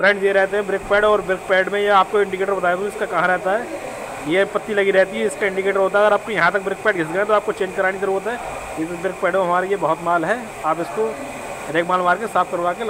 Friend ये रहते हैं ब्रेक पैड और ब्रेक पैड में ये आपको इंडिकेटर बताया दूँ इसका कहाँ रहता है। ये पत्ती लगी रहती है, इसका इंडिकेटर होता है। अगर आपको यहाँ तक ब्रेक पैड घिस गए तो आपको चेंज कराने की ज़रूरत है। इस ब्रेक पैड में हमारे ये बहुत माल है। आप इसको रेक माल मार के साफ़ करवा के